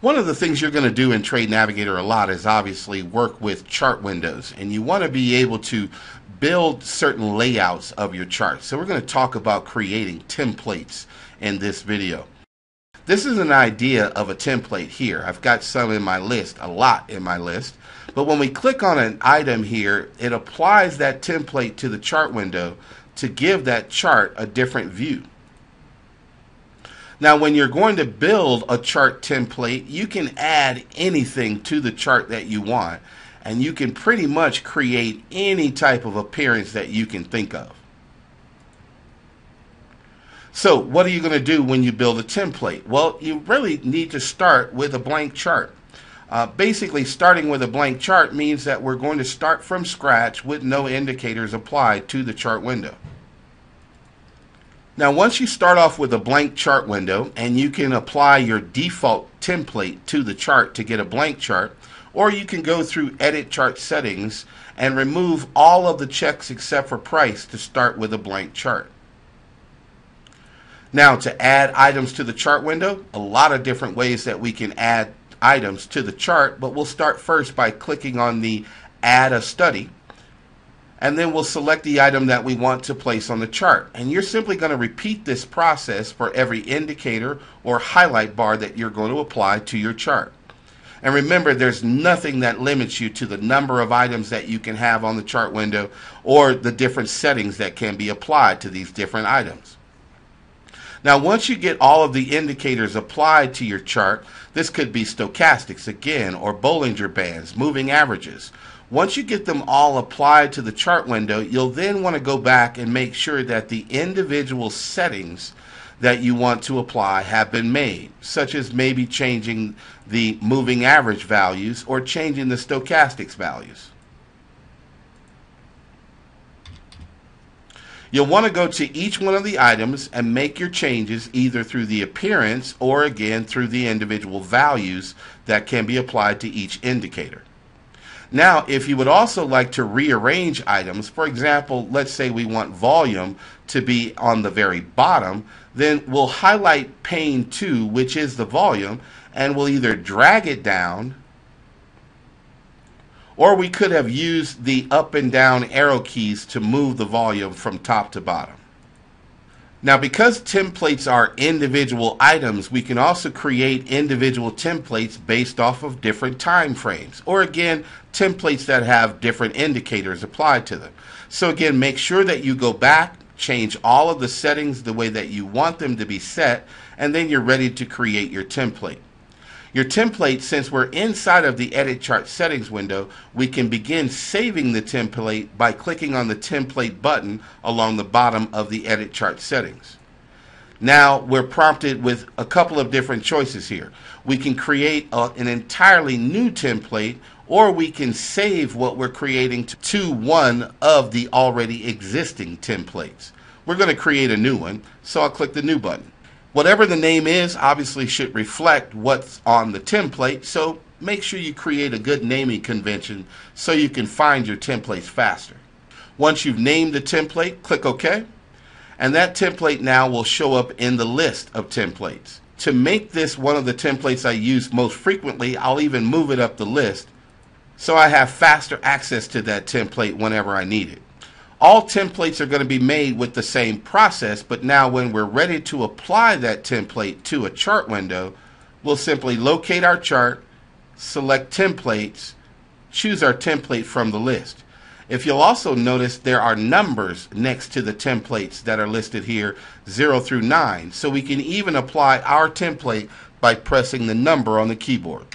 One of the things you're going to do in Trade Navigator a lot is obviously work with chart windows, and you want to be able to build certain layouts of your charts. So we're going to talk about creating templates in this video. This is an idea of a template here. I've got some in my list, a lot in my list. But when we click on an item here, it applies that template to the chart window to give that chart a different view. Now, when you're going to build a chart template, you can add anything to the chart that you want, and you can pretty much create any type of appearance that you can think of. So, what are you going to do when you build a template? Well, you really need to start with a blank chart. Uh, basically, starting with a blank chart means that we're going to start from scratch with no indicators applied to the chart window. Now once you start off with a blank chart window and you can apply your default template to the chart to get a blank chart or you can go through edit chart settings and remove all of the checks except for price to start with a blank chart. Now to add items to the chart window, a lot of different ways that we can add items to the chart, but we'll start first by clicking on the add a study and then we'll select the item that we want to place on the chart. And you're simply going to repeat this process for every indicator or highlight bar that you're going to apply to your chart. And remember, there's nothing that limits you to the number of items that you can have on the chart window or the different settings that can be applied to these different items. Now, once you get all of the indicators applied to your chart, this could be stochastics again, or Bollinger Bands, moving averages, once you get them all applied to the chart window, you'll then want to go back and make sure that the individual settings that you want to apply have been made, such as maybe changing the moving average values or changing the stochastics values. You'll want to go to each one of the items and make your changes either through the appearance or again through the individual values that can be applied to each indicator. Now, if you would also like to rearrange items, for example, let's say we want volume to be on the very bottom, then we'll highlight pane 2, which is the volume, and we'll either drag it down, or we could have used the up and down arrow keys to move the volume from top to bottom. Now, because templates are individual items, we can also create individual templates based off of different time frames, or again, templates that have different indicators applied to them. So again, make sure that you go back, change all of the settings the way that you want them to be set, and then you're ready to create your template. Your template, since we're inside of the Edit Chart Settings window, we can begin saving the template by clicking on the Template button along the bottom of the Edit Chart Settings. Now we're prompted with a couple of different choices here. We can create a, an entirely new template or we can save what we're creating to, to one of the already existing templates. We're going to create a new one, so I'll click the New button. Whatever the name is obviously should reflect what's on the template, so make sure you create a good naming convention so you can find your templates faster. Once you've named the template, click OK, and that template now will show up in the list of templates. To make this one of the templates I use most frequently, I'll even move it up the list so I have faster access to that template whenever I need it. All templates are going to be made with the same process, but now when we're ready to apply that template to a chart window, we'll simply locate our chart, select templates, choose our template from the list. If you'll also notice there are numbers next to the templates that are listed here 0 through 9 so we can even apply our template by pressing the number on the keyboard.